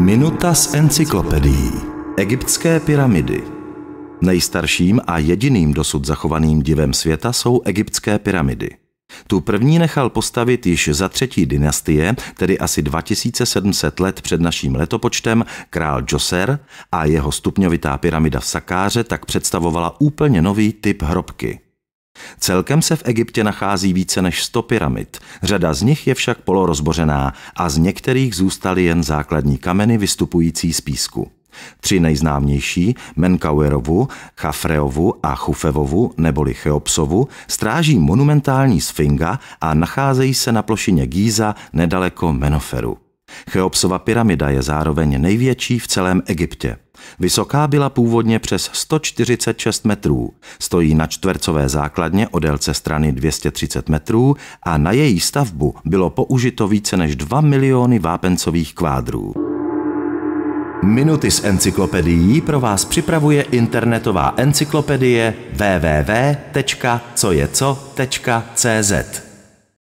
Minuta z encyklopedií. Egyptské pyramidy. Nejstarším a jediným dosud zachovaným divem světa jsou egyptské pyramidy. Tu první nechal postavit již za třetí dynastie, tedy asi 2700 let před naším letopočtem, král Džoser a jeho stupňovitá pyramida v Sakáře tak představovala úplně nový typ hrobky. Celkem se v Egyptě nachází více než 100 pyramid, řada z nich je však polorozbořená a z některých zůstaly jen základní kameny vystupující z písku. Tři nejznámější, Menkauerovu, Chafreovu a Chufevovu neboli Cheopsovu, stráží monumentální sfinga a nacházejí se na plošině Gíza nedaleko Menoferu. Cheopsova pyramida je zároveň největší v celém Egyptě. Vysoká byla původně přes 146 metrů, stojí na čtvercové základně o délce strany 230 metrů a na její stavbu bylo použito více než 2 miliony vápencových kvádrů. Minuty z encyklopedií pro vás připravuje internetová encyklopedie www.cojeco.cz.